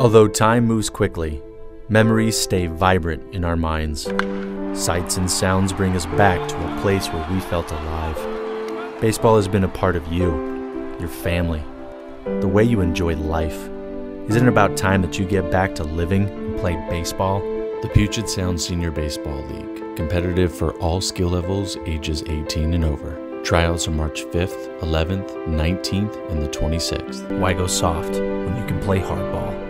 Although time moves quickly, memories stay vibrant in our minds. Sights and sounds bring us back to a place where we felt alive. Baseball has been a part of you, your family, the way you enjoy life. Isn't it about time that you get back to living and play baseball? The Puget Sound Senior Baseball League, competitive for all skill levels ages 18 and over. Tryouts are March 5th, 11th, 19th, and the 26th. Why go soft when you can play hardball?